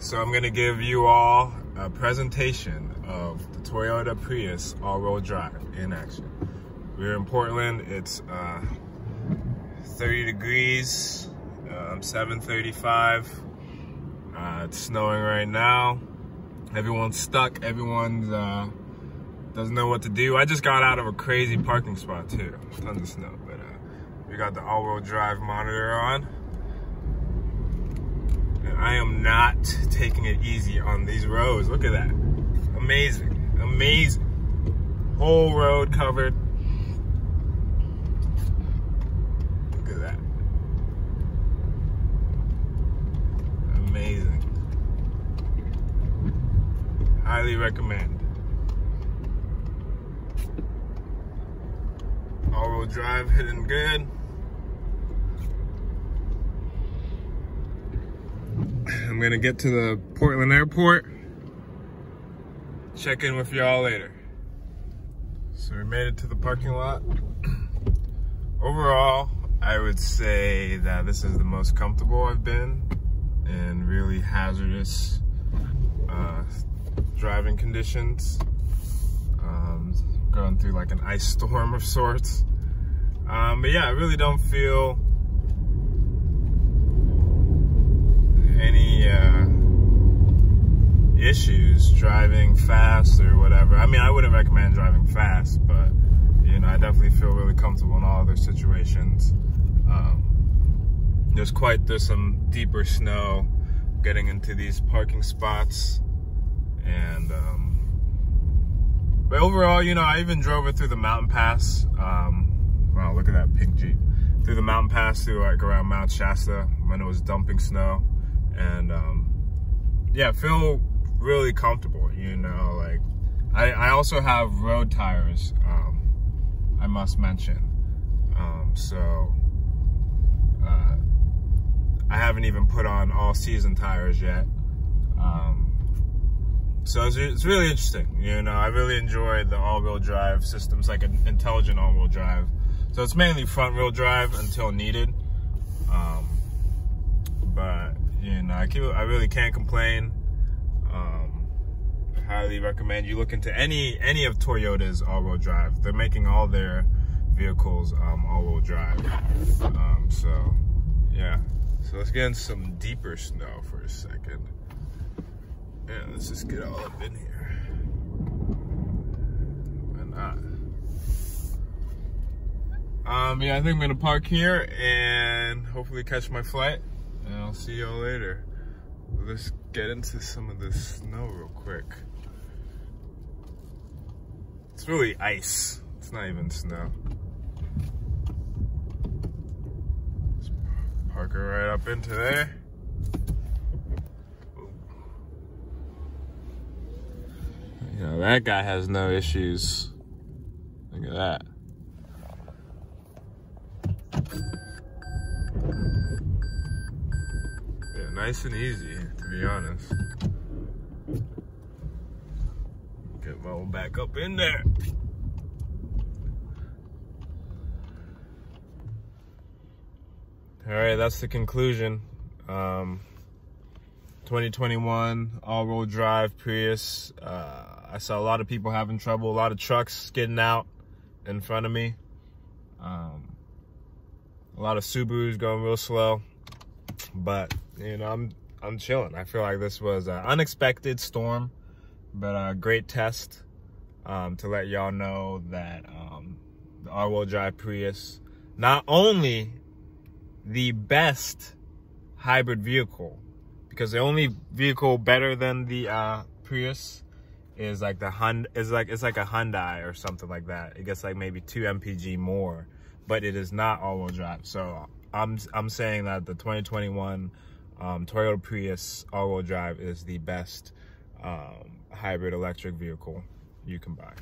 So I'm gonna give you all a presentation of the Toyota Prius all-wheel drive in action. We're in Portland, it's uh, 30 degrees, um, 735. Uh, it's snowing right now. Everyone's stuck, everyone's uh, doesn't know what to do. I just got out of a crazy parking spot too, tons of snow, but uh, we got the all-wheel drive monitor on. I am not taking it easy on these roads. Look at that. Amazing. Amazing. Whole road covered. Look at that. Amazing. Highly recommend. All-wheel drive hitting good. I'm gonna get to the Portland airport. Check in with y'all later. So we made it to the parking lot. Overall, I would say that this is the most comfortable I've been in really hazardous uh, driving conditions. Um, going through like an ice storm of sorts. Um, but yeah, I really don't feel any uh, issues driving fast or whatever. I mean, I wouldn't recommend driving fast, but you know, I definitely feel really comfortable in all other situations. Um, there's quite there's some deeper snow getting into these parking spots, and um, but overall, you know, I even drove it through the mountain pass. Um, wow, look at that pink Jeep. Through the mountain pass through like around Mount Shasta when it was dumping snow and um, yeah, feel really comfortable. You know, like I, I also have road tires. Um, I must mention. Um, so uh, I haven't even put on all season tires yet. Um, so it's, it's really interesting. You know, I really enjoy the all-wheel drive systems, like an intelligent all-wheel drive. So it's mainly front-wheel drive until needed. Um, but you know, I, I really can't complain. Um, highly recommend you look into any any of Toyota's all-wheel drive. They're making all their vehicles um, all-wheel drive. Um, so, yeah. So let's get into some deeper snow for a second. Yeah, let's just get all up in here. Why not? Um, yeah, I think I'm gonna park here and hopefully catch my flight and I'll see y'all later. Let's get into some of this snow real quick. It's really ice. It's not even snow. Let's park her right up into there. You know, that guy has no issues. Look at that. Nice and easy, to be honest. Get my own back up in there. All right, that's the conclusion. Um, 2021 all-wheel drive Prius. Uh, I saw a lot of people having trouble, a lot of trucks getting out in front of me. Um, a lot of Subarus going real slow. But you know, I'm I'm chilling. I feel like this was an unexpected storm, but a great test um, to let y'all know that um, the all-wheel drive Prius, not only the best hybrid vehicle, because the only vehicle better than the uh, Prius is like the Hyundai, is like it's like a Hyundai or something like that. It gets like maybe two mpg more, but it is not all-wheel drive. So I'm I'm saying that the 2021 um, Toyota Prius all-wheel drive is the best um, hybrid electric vehicle you can buy.